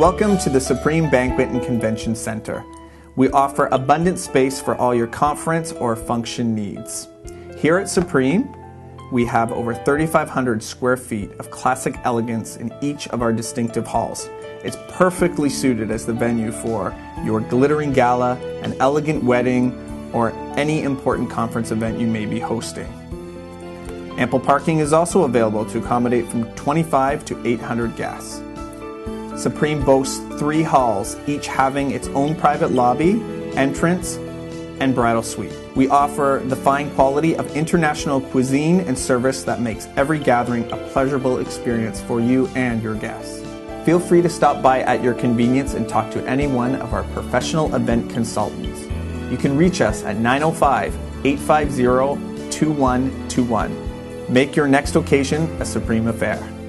Welcome to the Supreme Banquet and Convention Center. We offer abundant space for all your conference or function needs. Here at Supreme, we have over 3,500 square feet of classic elegance in each of our distinctive halls. It's perfectly suited as the venue for your glittering gala, an elegant wedding, or any important conference event you may be hosting. Ample parking is also available to accommodate from 25 to 800 guests. Supreme boasts three halls, each having its own private lobby, entrance, and bridal suite. We offer the fine quality of international cuisine and service that makes every gathering a pleasurable experience for you and your guests. Feel free to stop by at your convenience and talk to any one of our professional event consultants. You can reach us at 905 850 2121. Make your next occasion a supreme affair.